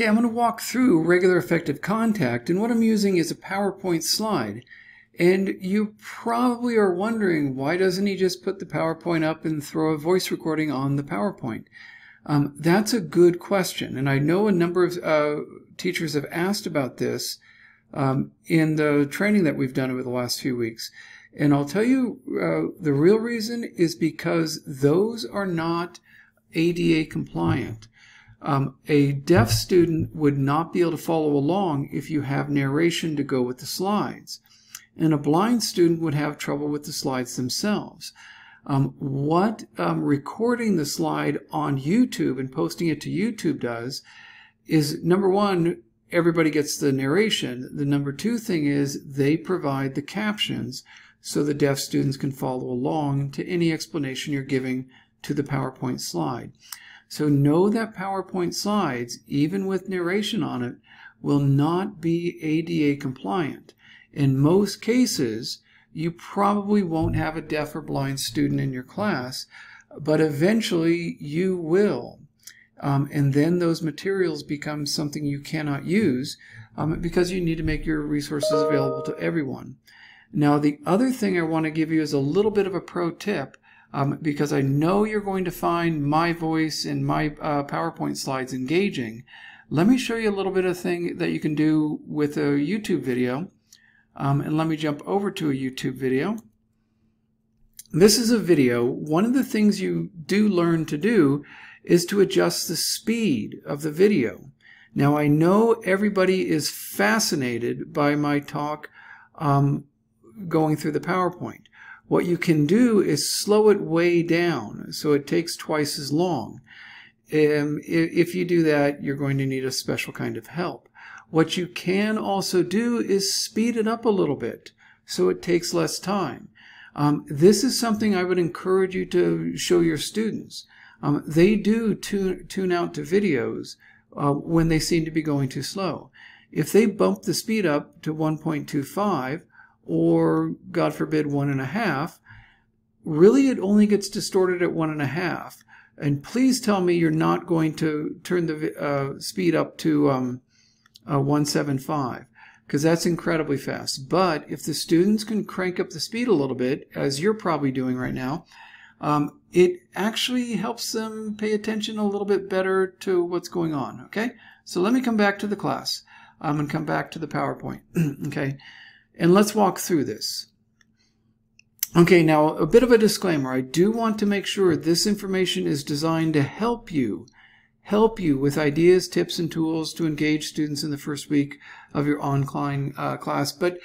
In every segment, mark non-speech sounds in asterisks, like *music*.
Okay, I'm going to walk through regular effective contact, and what I'm using is a PowerPoint slide. And you probably are wondering, why doesn't he just put the PowerPoint up and throw a voice recording on the PowerPoint? Um, that's a good question, and I know a number of uh, teachers have asked about this um, in the training that we've done over the last few weeks. And I'll tell you, uh, the real reason is because those are not ADA compliant. Um, a deaf student would not be able to follow along if you have narration to go with the slides. And a blind student would have trouble with the slides themselves. Um, what um, recording the slide on YouTube and posting it to YouTube does is number one, everybody gets the narration. The number two thing is they provide the captions so the deaf students can follow along to any explanation you're giving to the PowerPoint slide. So know that PowerPoint slides, even with narration on it, will not be ADA compliant. In most cases, you probably won't have a deaf or blind student in your class, but eventually you will. Um, and then those materials become something you cannot use um, because you need to make your resources available to everyone. Now, the other thing I want to give you is a little bit of a pro tip um, because I know you're going to find my voice and my uh, PowerPoint slides engaging. Let me show you a little bit of thing that you can do with a YouTube video. Um, and let me jump over to a YouTube video. This is a video. One of the things you do learn to do is to adjust the speed of the video. Now I know everybody is fascinated by my talk um, going through the PowerPoint. What you can do is slow it way down so it takes twice as long. Um, if you do that, you're going to need a special kind of help. What you can also do is speed it up a little bit so it takes less time. Um, this is something I would encourage you to show your students. Um, they do tune, tune out to videos uh, when they seem to be going too slow. If they bump the speed up to 1.25, or God forbid one and a half, really it only gets distorted at one and a half. And please tell me you're not going to turn the uh, speed up to um, uh, 175 because that's incredibly fast. But if the students can crank up the speed a little bit, as you're probably doing right now, um, it actually helps them pay attention a little bit better to what's going on. Okay, so let me come back to the class I'm um, and come back to the PowerPoint. *clears throat* okay, and let's walk through this. Okay, now a bit of a disclaimer. I do want to make sure this information is designed to help you, help you with ideas, tips, and tools to engage students in the first week of your online uh, class. But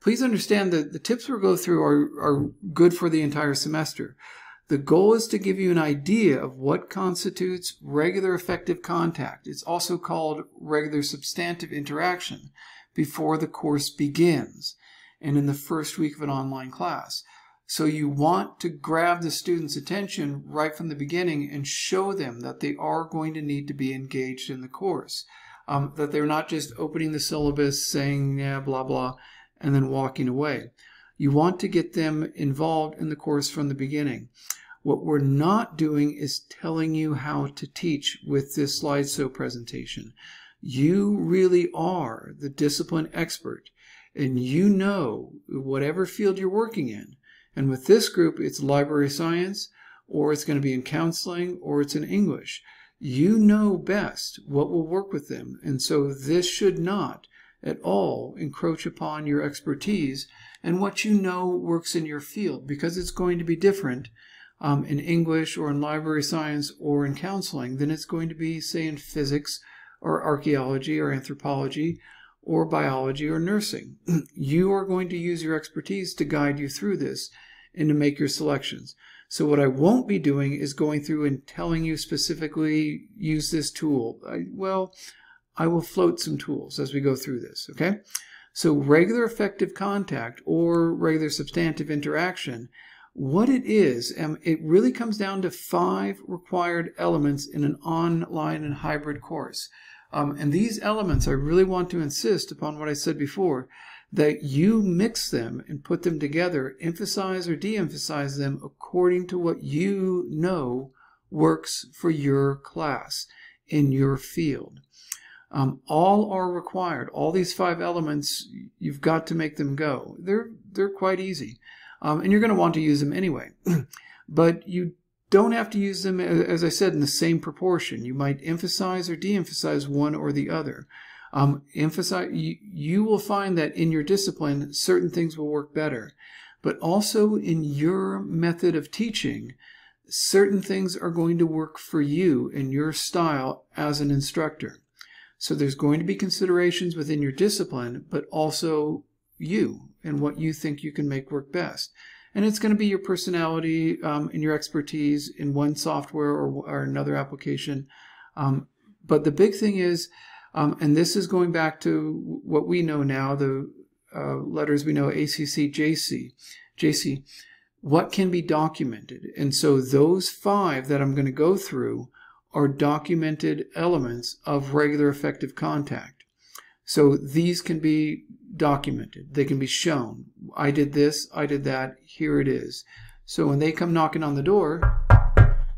please understand that the tips we'll go through are, are good for the entire semester. The goal is to give you an idea of what constitutes regular effective contact. It's also called regular substantive interaction before the course begins and in the first week of an online class. So you want to grab the student's attention right from the beginning and show them that they are going to need to be engaged in the course. Um, that they're not just opening the syllabus, saying, yeah, blah, blah, and then walking away. You want to get them involved in the course from the beginning. What we're not doing is telling you how to teach with this slideshow presentation. You really are the discipline expert and you know whatever field you're working in. And with this group, it's library science, or it's going to be in counseling, or it's in English. You know best what will work with them. And so this should not at all encroach upon your expertise and what you know works in your field because it's going to be different um, in English or in library science or in counseling than it's going to be, say, in physics or archaeology or anthropology or biology or nursing. *clears throat* you are going to use your expertise to guide you through this and to make your selections. So what I won't be doing is going through and telling you specifically use this tool. I, well, I will float some tools as we go through this, okay? So regular effective contact or regular substantive interaction, what it is, um, it really comes down to five required elements in an online and hybrid course. Um, and these elements, I really want to insist upon what I said before, that you mix them and put them together, emphasize or de-emphasize them according to what you know works for your class in your field. Um, all are required. All these five elements, you've got to make them go. They're they're quite easy, um, and you're going to want to use them anyway. *clears throat* but you don't have to use them, as I said, in the same proportion. You might emphasize or de-emphasize one or the other. Um, emphasize. You, you will find that in your discipline, certain things will work better, but also in your method of teaching, certain things are going to work for you in your style as an instructor. So there's going to be considerations within your discipline, but also you and what you think you can make work best. And it's going to be your personality um, and your expertise in one software or, or another application. Um, but the big thing is, um, and this is going back to what we know now, the uh, letters we know, ACC, JC, JC, what can be documented. And so those five that I'm going to go through are documented elements of regular effective contact. So these can be documented. They can be shown. I did this, I did that, here it is. So when they come knocking on the door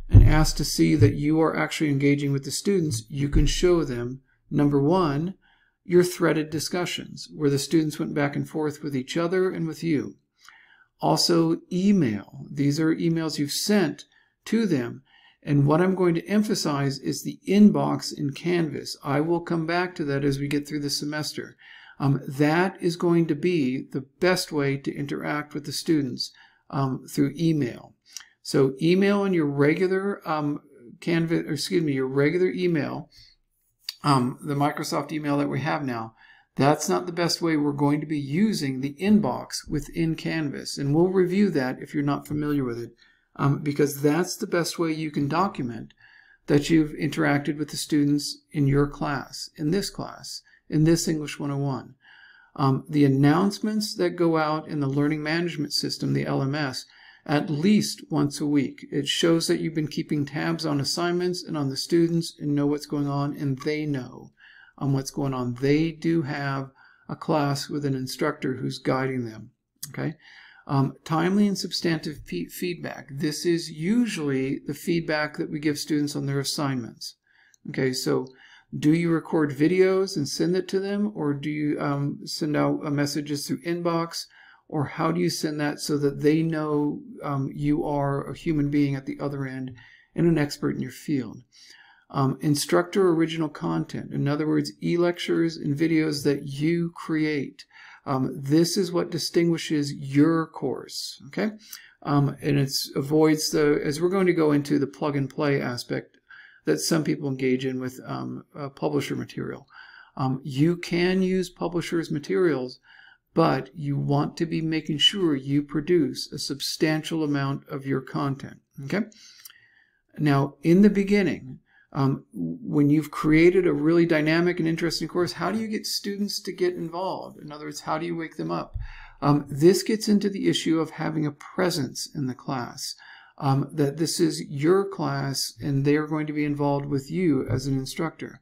and ask to see that you are actually engaging with the students, you can show them, number one, your threaded discussions, where the students went back and forth with each other and with you. Also, email. These are emails you've sent to them and what I'm going to emphasize is the inbox in Canvas. I will come back to that as we get through the semester. Um, that is going to be the best way to interact with the students um, through email. So email in your regular um, Canvas, excuse me, your regular email, um, the Microsoft email that we have now, that's not the best way we're going to be using the inbox within Canvas. And we'll review that if you're not familiar with it um, because that's the best way you can document that you've interacted with the students in your class, in this class, in this English 101. Um, the announcements that go out in the learning management system, the LMS, at least once a week. It shows that you've been keeping tabs on assignments and on the students and know what's going on, and they know um, what's going on. They do have a class with an instructor who's guiding them. Okay, um, timely and substantive feedback. This is usually the feedback that we give students on their assignments. Okay, so do you record videos and send it to them, or do you um, send out messages through inbox, or how do you send that so that they know um, you are a human being at the other end and an expert in your field? Um, instructor original content, in other words, e-lectures and videos that you create. Um, this is what distinguishes your course, okay? Um, and it avoids the, as we're going to go into the plug and play aspect that some people engage in with um, publisher material. Um, you can use publishers' materials, but you want to be making sure you produce a substantial amount of your content, okay? Now, in the beginning, um, when you've created a really dynamic and interesting course, how do you get students to get involved? In other words, how do you wake them up? Um, this gets into the issue of having a presence in the class. Um, that this is your class and they're going to be involved with you as an instructor.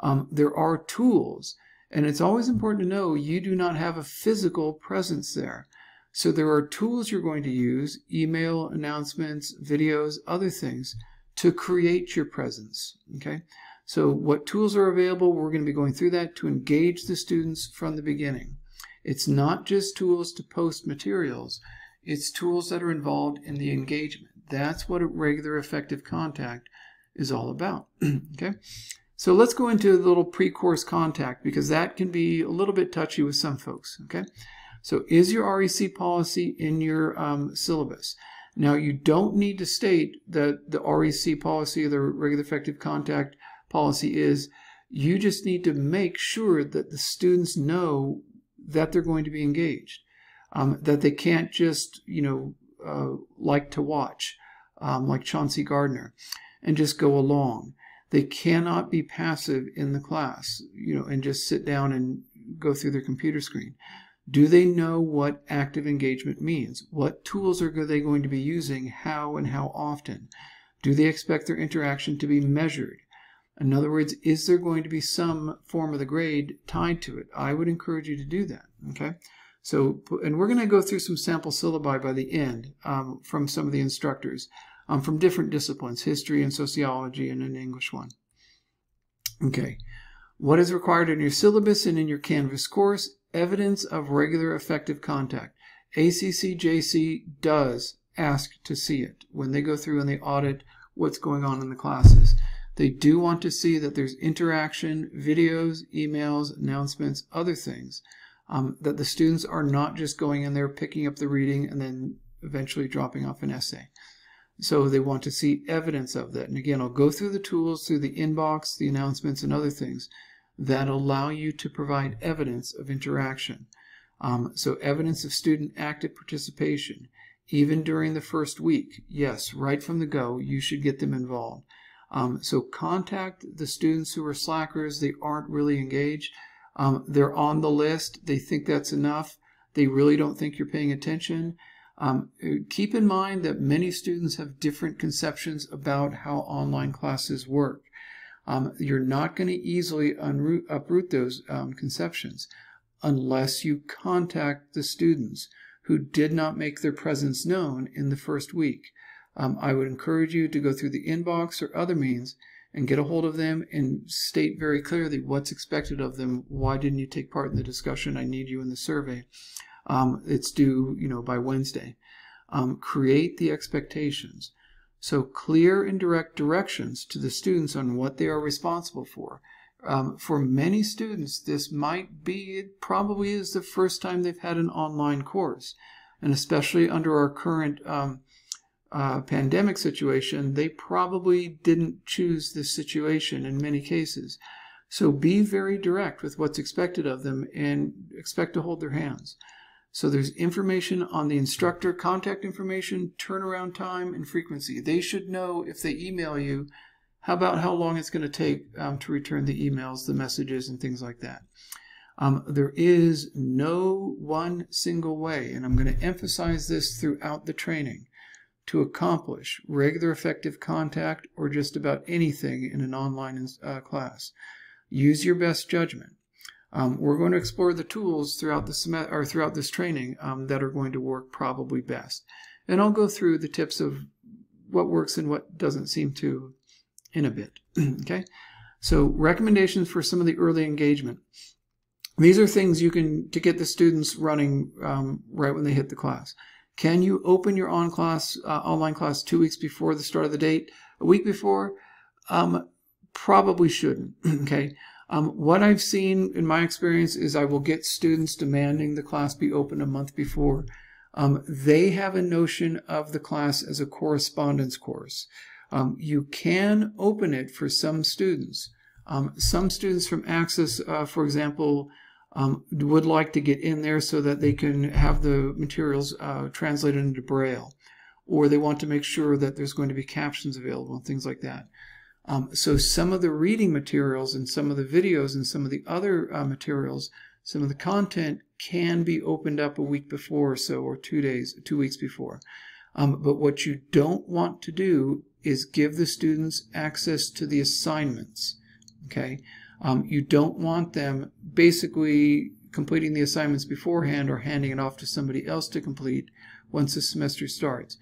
Um, there are tools, and it's always important to know you do not have a physical presence there. So there are tools you're going to use, email, announcements, videos, other things to create your presence. Okay, so what tools are available? We're going to be going through that to engage the students from the beginning. It's not just tools to post materials, it's tools that are involved in the engagement. That's what a regular effective contact is all about. *clears throat* okay, so let's go into a little pre-course contact because that can be a little bit touchy with some folks. Okay, so is your REC policy in your um, syllabus? Now, you don't need to state that the REC policy, the regular effective contact policy is, you just need to make sure that the students know that they're going to be engaged, um, that they can't just, you know, uh, like to watch, um, like Chauncey Gardiner, and just go along. They cannot be passive in the class, you know, and just sit down and go through their computer screen. Do they know what active engagement means? What tools are they going to be using? How and how often? Do they expect their interaction to be measured? In other words, is there going to be some form of the grade tied to it? I would encourage you to do that. Okay. So, and we're going to go through some sample syllabi by the end um, from some of the instructors um, from different disciplines, history and sociology, and an English one. Okay. What is required in your syllabus and in your Canvas course? Evidence of regular effective contact. ACCJC does ask to see it when they go through and they audit what's going on in the classes. They do want to see that there's interaction, videos, emails, announcements, other things. Um, that the students are not just going in there, picking up the reading, and then eventually dropping off an essay. So they want to see evidence of that. And again, I'll go through the tools, through the inbox, the announcements, and other things that allow you to provide evidence of interaction. Um, so evidence of student active participation, even during the first week. Yes, right from the go, you should get them involved. Um, so contact the students who are slackers. They aren't really engaged. Um, they're on the list. They think that's enough. They really don't think you're paying attention. Um, keep in mind that many students have different conceptions about how online classes work. Um, you're not going to easily unroot, uproot those um, conceptions unless you contact the students who did not make their presence known in the first week um, I would encourage you to go through the inbox or other means and get a hold of them and state very clearly what's expected of them. Why didn't you take part in the discussion? I need you in the survey. Um, it's due, you know, by Wednesday. Um, create the expectations. So clear and direct directions to the students on what they are responsible for. Um, for many students, this might be, it probably is the first time they've had an online course. And especially under our current um, uh, pandemic situation, they probably didn't choose this situation in many cases. So be very direct with what's expected of them and expect to hold their hands. So there's information on the instructor, contact information, turnaround time, and frequency. They should know if they email you, how about how long it's going to take um, to return the emails, the messages, and things like that. Um, there is no one single way, and I'm going to emphasize this throughout the training to accomplish regular effective contact or just about anything in an online uh, class. Use your best judgment. Um, we're going to explore the tools throughout the or throughout this training um, that are going to work probably best, and I'll go through the tips of what works and what doesn't seem to in a bit. *clears throat* okay, so recommendations for some of the early engagement. These are things you can to get the students running um, right when they hit the class. Can you open your on class uh, online class two weeks before the start of the date? A week before? Um, probably shouldn't. *clears throat* okay. Um, what I've seen in my experience is I will get students demanding the class be open a month before. Um, they have a notion of the class as a correspondence course. Um, you can open it for some students. Um, some students from Access, uh, for example, um, would like to get in there so that they can have the materials uh, translated into Braille, or they want to make sure that there's going to be captions available and things like that. Um, so some of the reading materials and some of the videos and some of the other uh, materials, some of the content can be opened up a week before or so, or two days, two weeks before. Um, but what you don't want to do is give the students access to the assignments. Okay, um, you don't want them basically completing the assignments beforehand or handing it off to somebody else to complete once the semester starts.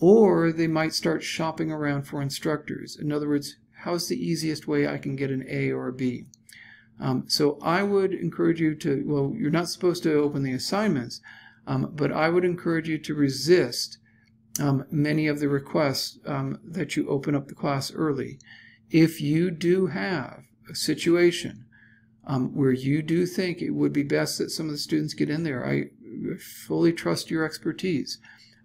Or they might start shopping around for instructors. In other words, how's the easiest way I can get an A or a B? Um, so I would encourage you to, well, you're not supposed to open the assignments, um, but I would encourage you to resist um, many of the requests um, that you open up the class early. If you do have a situation um, where you do think it would be best that some of the students get in there. I fully trust your expertise.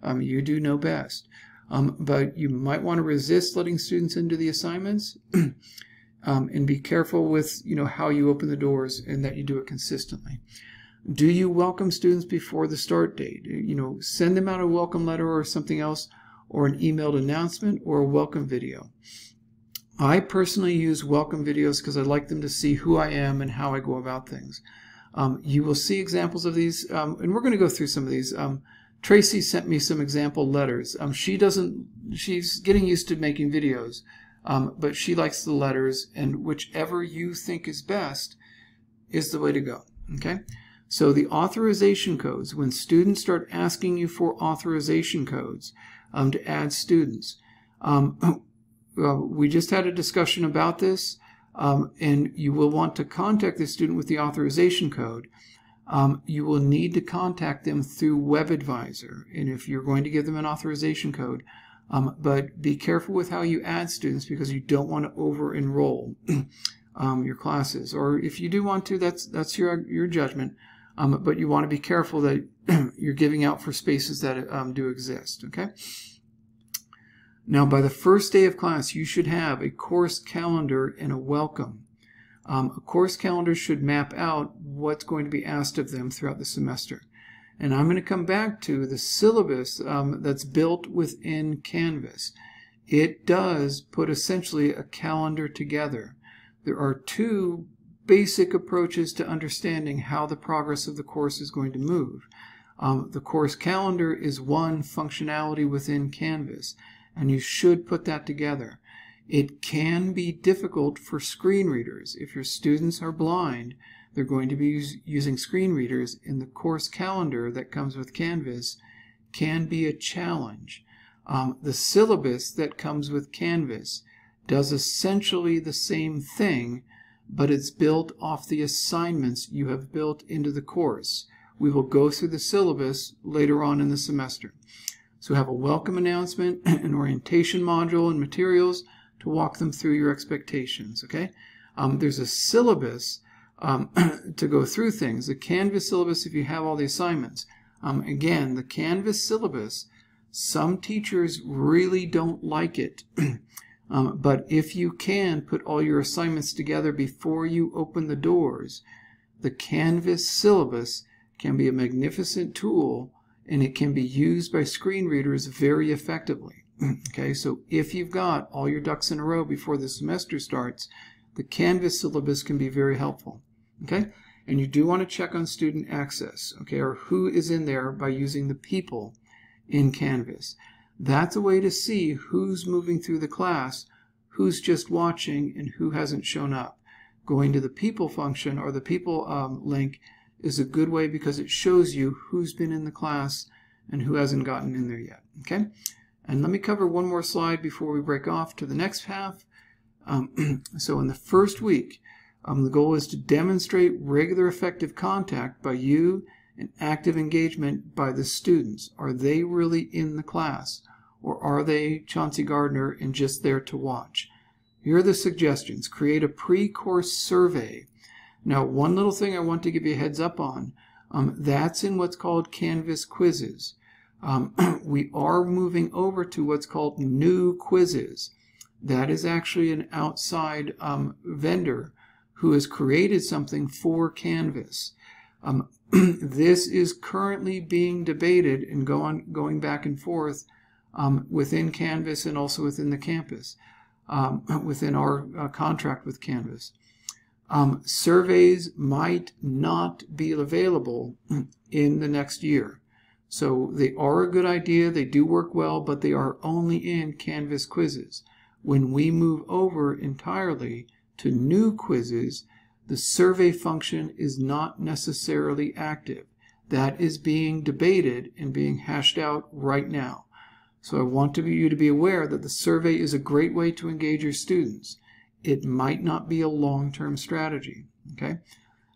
Um, you do know best. Um, but you might want to resist letting students into the assignments *clears throat* um, and be careful with you know how you open the doors and that you do it consistently. Do you welcome students before the start date? You know, send them out a welcome letter or something else or an emailed announcement or a welcome video. I personally use welcome videos because I like them to see who I am and how I go about things. Um, you will see examples of these, um, and we're going to go through some of these. Um, Tracy sent me some example letters. Um, she doesn't, she's getting used to making videos, um, but she likes the letters, and whichever you think is best is the way to go. Okay? So the authorization codes, when students start asking you for authorization codes um, to add students, um, *clears throat* uh, we just had a discussion about this. um, and you will want to contact the student with the authorization code, um, you will need to contact them through WebAdvisor. And if you're going to give them an authorization code, um, but be careful with how you add students because you don't want to over enroll *clears throat* um, your classes. Or if you do want to, that's that's your your judgment. Um, but you want to be careful that *clears throat* you're giving out for spaces that um, do exist. Okay. Now, by the first day of class, you should have a course calendar and a welcome. Um, a course calendar should map out what's going to be asked of them throughout the semester. And I'm going to come back to the syllabus um, that's built within Canvas. It does put essentially a calendar together. There are two basic approaches to understanding how the progress of the course is going to move. Um, the course calendar is one functionality within Canvas, and you should put that together. It can be difficult for screen readers. If your students are blind, they're going to be using screen readers, and the course calendar that comes with Canvas can be a challenge. Um, the syllabus that comes with Canvas does essentially the same thing, but it's built off the assignments you have built into the course. We will go through the syllabus later on in the semester. So have a welcome announcement, *clears throat* an orientation module, and materials to walk them through your expectations, okay? Um, there's a syllabus um, *clears throat* to go through things. The Canvas syllabus, if you have all the assignments. Um, again, the Canvas syllabus, some teachers really don't like it. *clears throat* um, but if you can put all your assignments together before you open the doors, the Canvas syllabus can be a magnificent tool and it can be used by screen readers very effectively. *clears throat* okay, so if you've got all your ducks in a row before the semester starts, the Canvas syllabus can be very helpful. Okay, and you do want to check on student access, okay, or who is in there by using the people in Canvas. That's a way to see who's moving through the class, who's just watching, and who hasn't shown up. Going to the people function or the people um, link is a good way because it shows you who's been in the class and who hasn't gotten in there yet. Okay, and let me cover one more slide before we break off to the next half. Um, *clears throat* so in the first week, um, the goal is to demonstrate regular effective contact by you and active engagement by the students. Are they really in the class? Or are they Chauncey Gardiner and just there to watch? Here are the suggestions. Create a pre-course survey. Now, one little thing I want to give you a heads up on, um, that's in what's called Canvas quizzes. Um, *clears throat* we are moving over to what's called new quizzes. That is actually an outside um, vendor who has created something for Canvas. Um, *clears throat* this is currently being debated and go on, going back and forth um, within Canvas and also within the campus, um, *clears throat* within our uh, contract with Canvas. Um, surveys might not be available in the next year. So they are a good idea, they do work well, but they are only in Canvas quizzes. When we move over entirely to new quizzes, the survey function is not necessarily active. That is being debated and being hashed out right now. So I want to be, you to be aware that the survey is a great way to engage your students. It might not be a long-term strategy. Okay.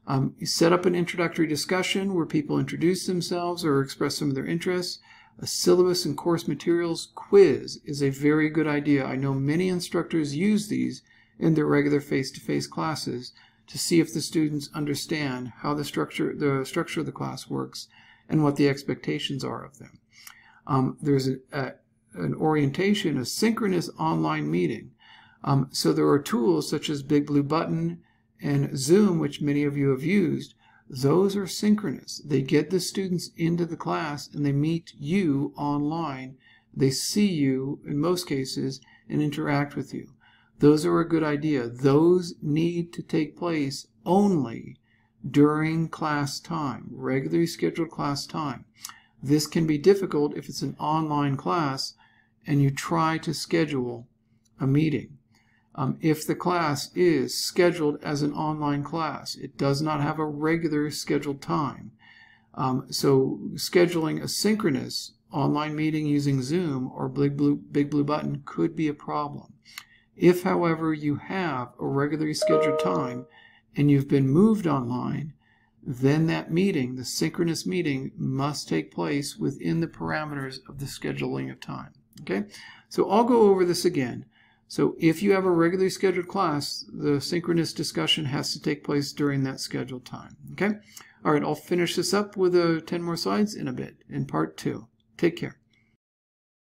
Um, set up an introductory discussion where people introduce themselves or express some of their interests. A syllabus and course materials quiz is a very good idea. I know many instructors use these in their regular face-to-face -face classes to see if the students understand how the structure, the structure of the class works and what the expectations are of them. Um, there's a, a, an orientation, a synchronous online meeting. Um, so there are tools such as Big Blue Button and Zoom, which many of you have used. Those are synchronous. They get the students into the class and they meet you online. They see you, in most cases, and interact with you. Those are a good idea. Those need to take place only during class time, regularly scheduled class time. This can be difficult if it's an online class and you try to schedule a meeting. Um, if the class is scheduled as an online class, it does not have a regular scheduled time. Um, so scheduling a synchronous online meeting using Zoom or Big Blue, Big Blue Button could be a problem. If, however, you have a regularly scheduled time and you've been moved online, then that meeting, the synchronous meeting, must take place within the parameters of the scheduling of time. Okay, so I'll go over this again. So if you have a regularly scheduled class, the synchronous discussion has to take place during that scheduled time. Okay, all right, I'll finish this up with uh, 10 more slides in a bit in part two. Take care.